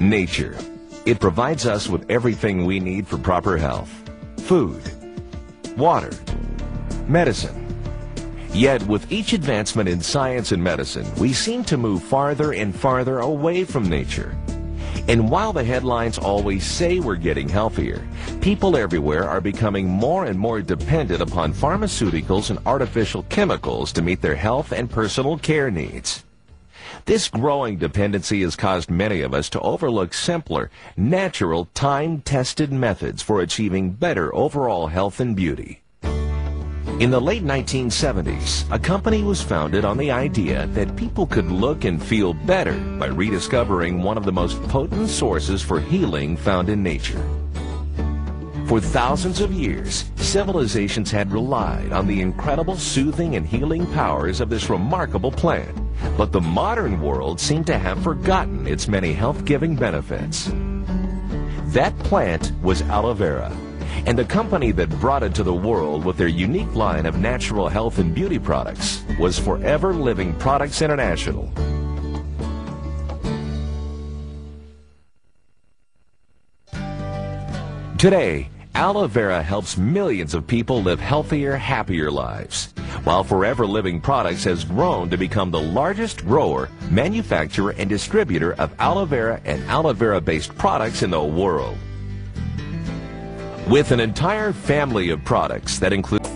Nature. It provides us with everything we need for proper health. Food, water, medicine. Yet with each advancement in science and medicine, we seem to move farther and farther away from nature. And while the headlines always say we're getting healthier, people everywhere are becoming more and more dependent upon pharmaceuticals and artificial chemicals to meet their health and personal care needs. This growing dependency has caused many of us to overlook simpler, natural, time-tested methods for achieving better overall health and beauty. In the late 1970s, a company was founded on the idea that people could look and feel better by rediscovering one of the most potent sources for healing found in nature. For thousands of years, civilizations had relied on the incredible soothing and healing powers of this remarkable plant, but the modern world seemed to have forgotten its many health-giving benefits. That plant was aloe vera, and the company that brought it to the world with their unique line of natural health and beauty products was Forever Living Products International. Today, aloe vera helps millions of people live healthier, happier lives, while Forever Living Products has grown to become the largest grower, manufacturer, and distributor of aloe vera and aloe vera-based products in the world. With an entire family of products that include